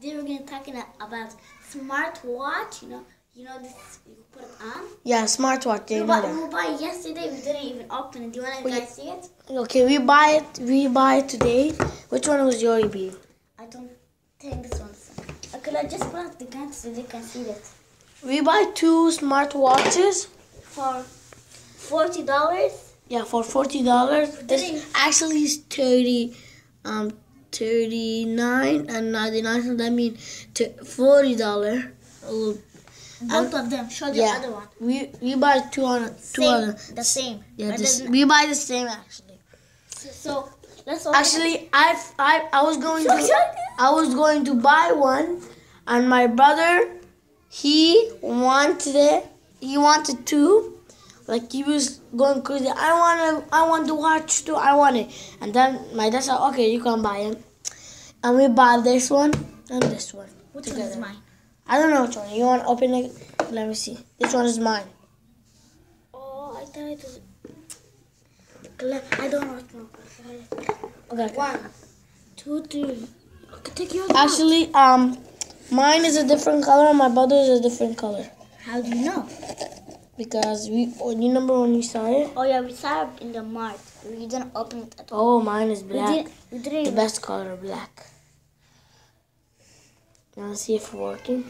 Today we're gonna talking about smartwatch. You know, you know this. You put it on. Yeah, smartwatch. We bought, we bought it yesterday. We didn't even open it. Do you wanna Wait. guys see it? Okay, we buy it. We buy it today. Which one was your be? I don't think this one's. Okay, let's just put out the gun so they can see it. We buy two smartwatches. For forty dollars. Yeah, for forty dollars. This actually is thirty, um, thirty nine and ninety nine. So that means to forty dollar. Both of them. Show the yeah. other one. We we buy two on two Same. on. The same. Yeah, this, we buy the same actually. So let's Actually, I I I was going to I was going to buy one, and my brother, he wanted it. He wanted two. Like he was going crazy. I want to. I want to watch too. I want it. And then my dad said, "Okay, you can buy it." And we bought this one and this one. Which one is mine? I don't know which one. You want to open it? Let me see. This one is mine. Oh, I thought it was. I don't know. Okay. One, two, three. Okay, take yours out. Actually, um, mine is a different color. My brother's is a different color. How do you know? Because we, oh, you remember when we saw it? Oh yeah, we saw it in the mart. We didn't open it at all. Oh, mine is We black. didn't. We didn't. The best color, black. Now see if it's working.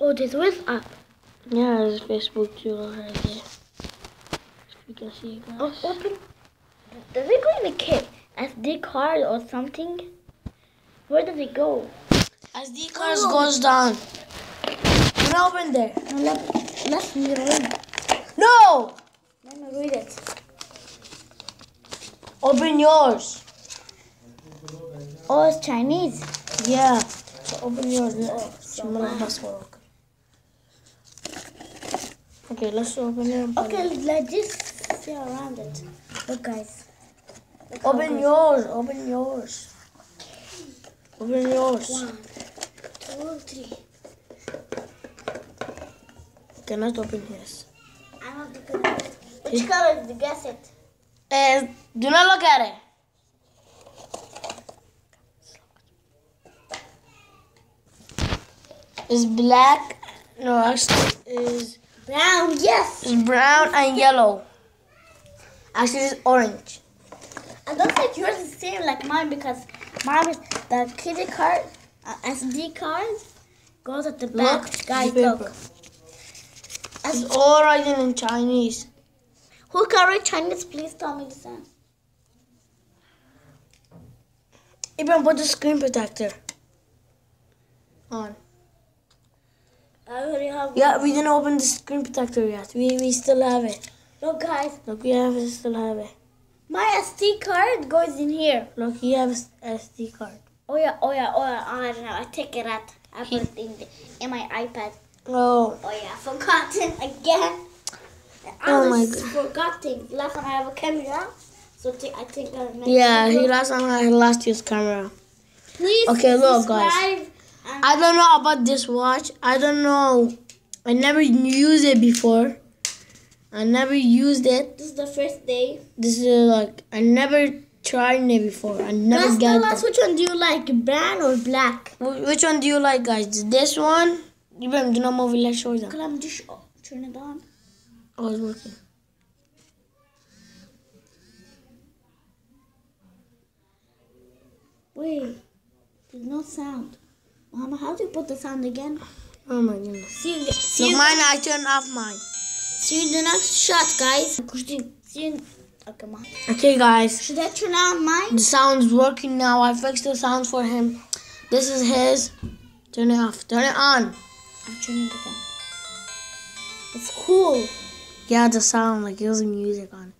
Oh, this was up. Yeah, there's Facebook too right there. You can see it, guys. Oh, open. Does it go in the kit? SD card or something? Where does it go? SD cards goes down. Open there? No, let, let me read. No! Let me read it. Open yours. Oh, it's Chinese. Yeah. So open yours. Oh, so Shimala mine. password. Okay, let's open it. Okay, let's just see around it. Look, guys. Open yours. Open yours. Open yours. One, two, three. Let's open his. I'm not looking at it. Which color did you guess it? Eh, do not look at it. It's black. No, actually, is Brown, yes. it's brown and yellow. Actually, it's orange. I don't think yours is the same like mine because mine is the kiddie card, uh, SD card goes at the back. Look, guys, the look. It's all written in Chinese. Who can read Chinese? Please tell me the same. Even put the screen protector on. I already have. Yeah, we didn't open the screen protector yet. We we still have it. Look, guys, Look, we have it. Still have it. My SD card goes in here. Look, you have a SD card. Oh yeah, oh yeah, oh yeah. Oh, I don't know. I take it out. I put it in, the, in my iPad. Oh, Oh yeah, forgotten again. I Oh my always forgot things. Last time I have a camera, so I think I yeah. He last time I lost his camera. Please Okay, look, guys. I don't know about this watch. I don't know. I never used it before. I never used it. This is the first day. This is like I never tried it before. I never Guys, got tell us it. which one do you like, brown or black? Which one do you like, guys? This one? You better do not move it. Let's show them. Can I just oh, turn it on? Oh, it's working. Wait, there's no sound. Mama, how do you put the sound again? Oh my goodness. See you. See you. mine. I turned off mine. See you in the next shot, guys. See you. in- Okay. Okay, guys. Should I turn on mine? The sound's working now. I fixed the sound for him. This is his. Turn it off. Turn it on. I'm turning it on. It's cool. Yeah, the sound like it was music on.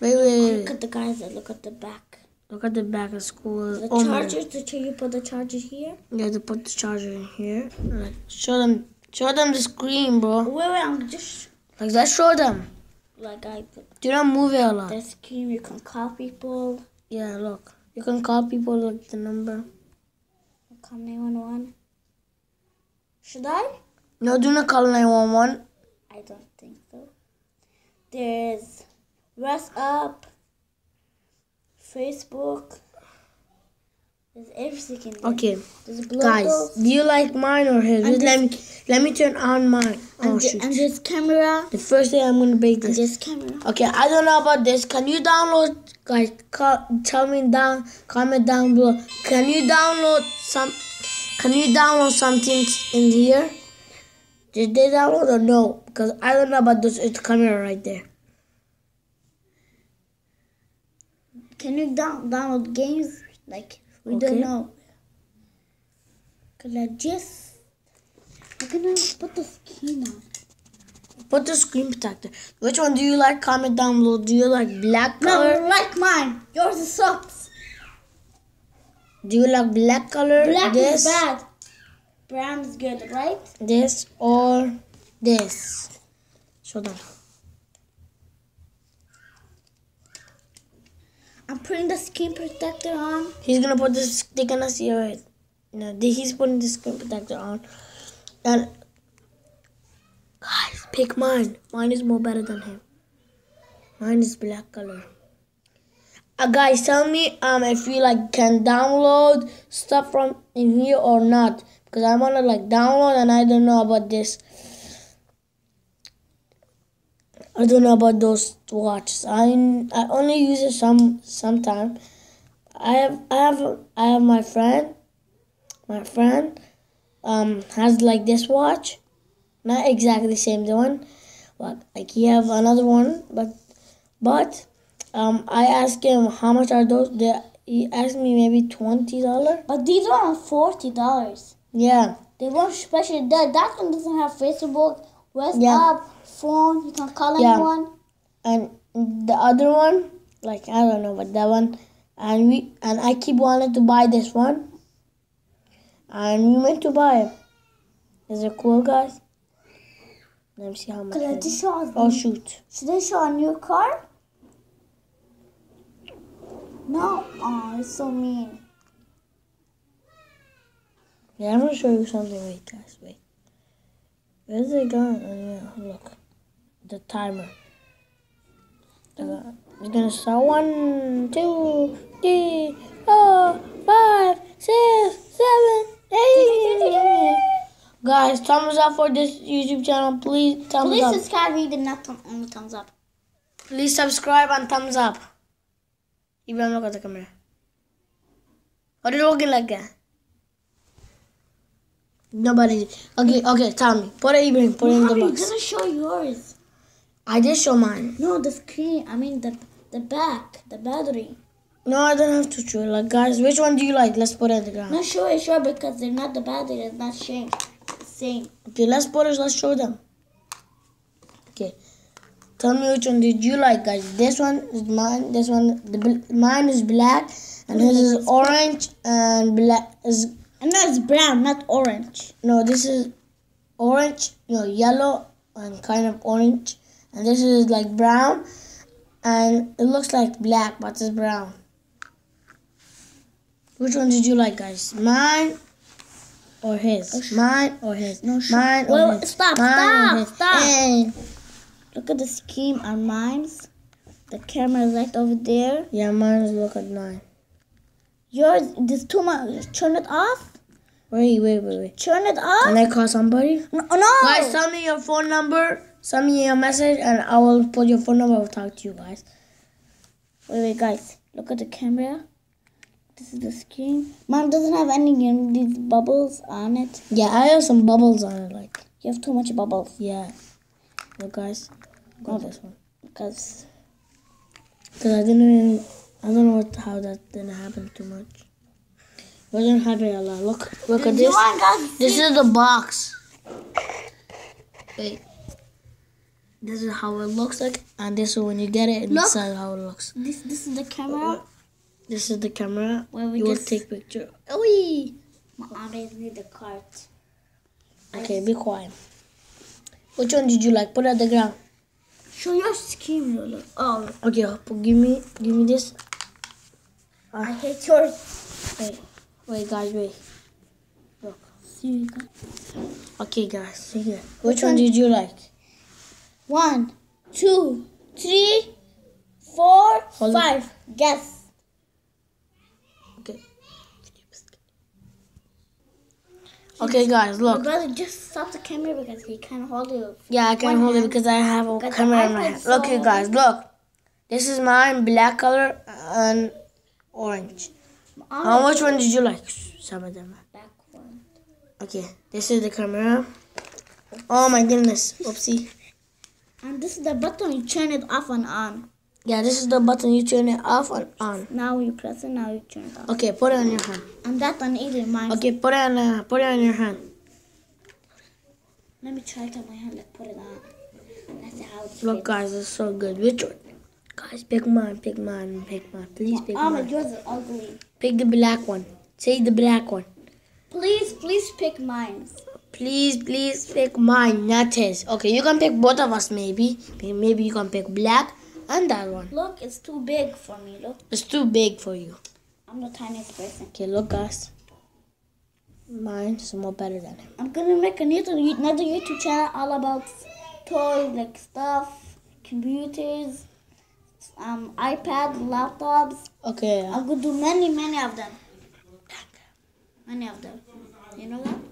Wait, wait, wait. Look at the guys that look at the back. Look at the back of school. The Oh my- chargers, the cha- you put the charger here. Have to put the charger in here. Like, show them, show them the screen, bro. Wait, wait, I'm just Like that. Show them. like I Do not move it a lot. the screen. You can call people. Yeah, look. You can call people like the number. Call 911. Should I? No, do not call 911. I don't think so. There's WhatsApp, Facebook. There's everything in there. Okay, guys, do you like mine or his? Just let me let me turn on mine. Oh And, shoot! and there's camera. The first thing I'm gonna break And this. camera. Okay, I don't know about this. Can you download, guys? Tell me down, comment down below. Can you download some? Can you download something in here? Did they download or no? Because I don't know about this. It's camera right there. Can you down, download games? Like we Okay. don't know. Cause I just I'm gonna put the skin on. Put the screen protector. Which one do you like? Comment down below. Do you like black color? No, like mine. Yours sucks. Do you like black color? Black this, is bad. Brown is good, right? this, or this? Show them. I'm putting the skin protector on. He's gonna put this. They're gonna see it. No, he's putting the skin protector on. And guys, pick mine. Mine is more better than him. Mine is black color. Uh, guys, tell me um if you like can download stuff from in here or not because I wanna like download and I don't know about this. I don't know about those watches. I I only use it some sometime. I have I have I have my friend. My friend um has like this watch, not exactly the same one, but like he have another one. But but um I asked him how much are those. They, he asked me maybe twenty dollar. But these are forty dollars. Yeah, They want special that that one doesn't have Facebook, WhatsApp, Yeah. Phone, you can call Yeah. anyone. and the other one like I don't know but that one and we and I keep wanting to buy this one and we went to buy it. Is it cool guys? Let me see how much. I just saw Oh shoot. Should they show a new car? No. Oh, it's so mean. Yeah, I'm gonna show you something. Wait, guys, wait. Where's it going? Oh, yeah, look. The timer. Uh, It's gonna start one, two, three, four, five, six, seven, eight. Guys, thumbs up for this YouTube channel. Please, thumbs Please up. subscribe, read and not thumb, only thumbs up. Please subscribe and thumbs up. Ibrahim, look at the camera. What are you looking like that? Nobody. Okay, okay, tell me. Put it, Ibrahim. Put it in the box. gonna show yours. I did show mine. No, the screen. I mean the the back, the battery. No, I don't have to show. Like, guys, which one do you like? Let's put it in the ground. Not sure, sure because they're not the battery. It's not same. Same. Okay, let's put it. Let's show them. Okay. Tell me which one did you like, guys. This one is mine. This one, the mine is black, and his is orange and black is And no, it's brown, not orange. No, this is orange, no, yellow and kind of orange. And this is like brown and it looks like black, but it's brown. Which one did you like, guys? Mine or his? Oh, mine or his? No, sh- Mine or Well, his? stop, Mine stop, stop. Look at the scheme on mine's. The camera is right over there. Yeah, mine is look at mine. Yours, there's too much. Turn it off. Wait, wait, wait, wait. Turn it off. Can I call somebody? no, no. Guys, tell me your phone number. Send me a message and I will put your phone number. I will talk to you guys. Wait, wait, guys. Look at the camera. This is the screen. Mom doesn't have any you know, these bubbles on it. Yeah, I have some bubbles on it. Like, You have too much bubbles yeah. Look, guys. Go this one. because Because I didn't even, I don't know what, how that didn't happen too much. It wasn't happening a lot. Look, look at this. This is the box. Wait. This is how it looks like, and this is when you get it, Look. this is how it looks. This this is the camera. Uh, this is the camera. Where we you will just take picture. Oi! I always need the cart. Okay, be quiet. Which one did you like? Put it at the ground. Show your skin, Lola. Oh, Okay, give me, give me this. I hate yours. Wait, wait, guys, wait. Look. See you guys. Okay, guys, see here. Which one did you like? One, two, three, four, Hold five. Guess. Okay. Okay, guys, My look. brother just stopped the camera because he can't hold it. Yeah, I can't hold it because I have a Because camera in my hand. Look, you guys, look. This is mine, black color and orange. How much one did you like? Some of them. Back one. Okay, this is the camera. Oh my goodness, oopsie. And this is the button you turn it off and on. Yeah, this is the button you turn it off and on. Now you press it, now you turn it off. Okay, put it on your hand. And that one either mine. Okay, put it on, uh, put it on your hand. Let me try it on my hand, like put it on. That's how it's Look, guys, it's so good. Which one? Guys, pick mine, pick mine, pick mine. Please pick Oh my, mine. yours is ugly. Pick the black one. Say the black one. Please, please pick mine. Please, please pick mine, not his. Okay, you can pick both of us maybe. Maybe you can pick black and that one. Look, it's too big for me. Look, It's too big for you. I'm the tiniest person. Okay, look, guys. Mine is more better than him. I'm gonna make a new another YouTube channel all about toys, like stuff, computers, um, iPad, laptops. Okay. I'm gonna do many, many of them. Many of them. You know that?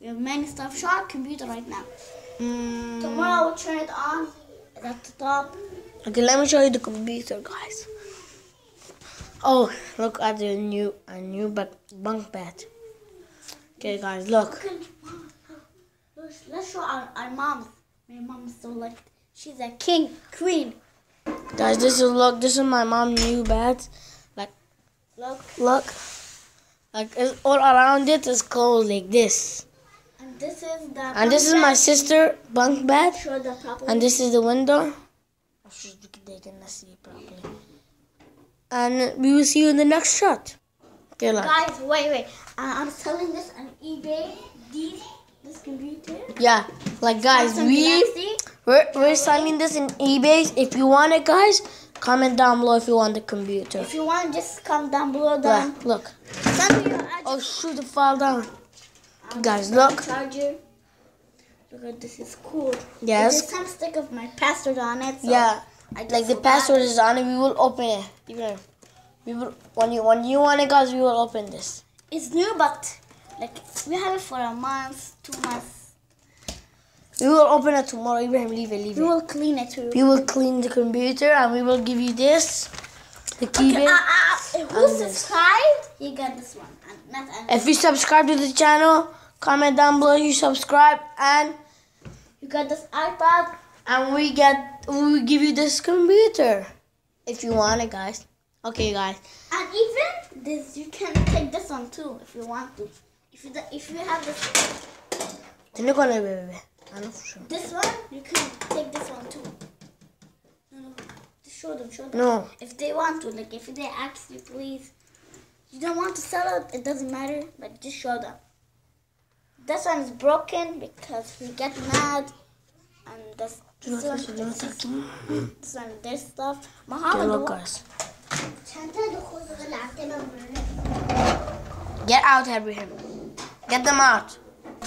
We have many stuff. Show our computer right now. Mm, Tomorrow we'll turn it on. It's at the top. okay, let me show you the computer, guys. Oh, look at the new a new bu- bunk bed. Okay, guys, look. Let's, show our, our moms. My mom's so like she's a king, queen. Guys, this is look. This is my mom' new bed. Like, Look, look. Like it's all around it is closed like this. And this is the. And this is my sister bunk bed. The. And this is the window. They can see properly. And we will see you in the next shot. Okay, like, Guys, wait, wait. Uh, I'm selling this on eBay. These, this computer. yeah, like guys, we we're, we're selling this in eBay. If you want it, guys, comment down below if you want the computer. If you want, just comment down below. Yeah, look. send me your address. Oh shoot, it fall down. Guys, look. Charger. Look at this is cool. Yes. There's some stick of my password on it. So Yeah, I like the password is on it. We will open it. Even we will when you when you want it, guys, we will open this. It's new, but like we have it for a month, two months. We will open it tomorrow. Ibrahim, leave it, leave We it. will clean it too. We will clean the computer and we will give you this, the Okay, keyboard. uh, uh, who And this. subscribed? You got this one, and not If you subscribe to the channel, comment down below you subscribe and you got this iPad. and we get we will give you this computer if you want it, guys. Okay, guys. And even this, you can take this one too if you want to. If you if you have this Then you're gonna be. I ah, know for sure. this one, you can take this one too. No, no, just show them, show them. No. If they want to, like if they ask you, please. You don't want to sell it, it doesn't matter. Like just show them. This one is broken because we get mad, and this this one, this one, this stuff. Okay, Muhammad, look, guys. Get out, Abraham. Get them out.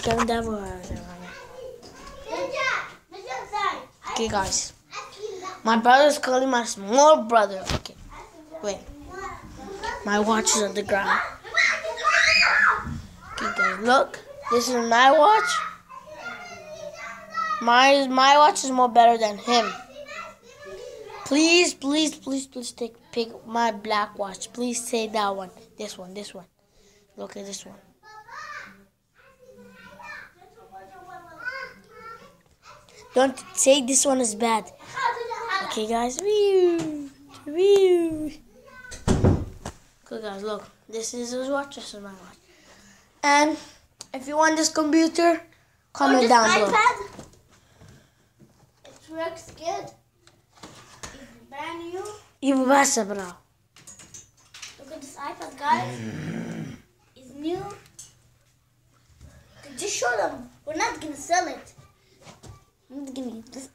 Get them out. Okay, guys. My brother's calling my small brother. Okay, wait. My watch is on the ground. Okay, guys, look. This is my watch. My my watch is more better than him. Please, please, please, please take pick my black watch. Please say that one. This one, this one. Look at this one. Don't say this one is bad. Okay, guys. Wee, wee. Okay, guys, look. This is his watch. This is my watch. And if you want this computer, comment oh, this down below. iPad, it works good. It's brand new. Ibu bahasa bro. Look at this iPad, guys. It's new. Just show them. We're not gonna sell it. We're not gonna this.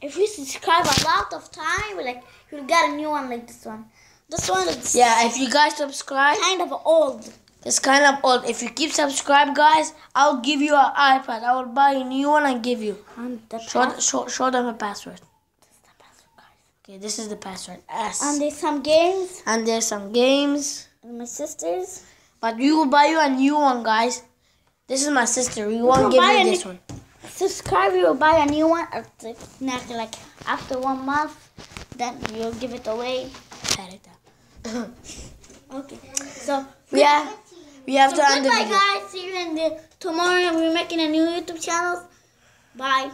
If you subscribe a lot of time, like you'll get a new one like this one. This one is Yeah, if you guys subscribe, kind of old. It's kind of old. If you keep subscribed, guys, I'll give you an iPad. I will buy a new one and give you. And the Show, show, show them a password. This is the password, guys. Okay, this is the password. S. And there's some games. and there's some games. And my sisters. But we will buy you a new one, guys. This is my sister. We will won't give you this one. Subscribe, you will buy a new one. The next, like after one month, then you'll give it away. Okay. So Yeah, we have So to end the video. guys. See you in the tomorrow. We're making a new YouTube channel. Bye.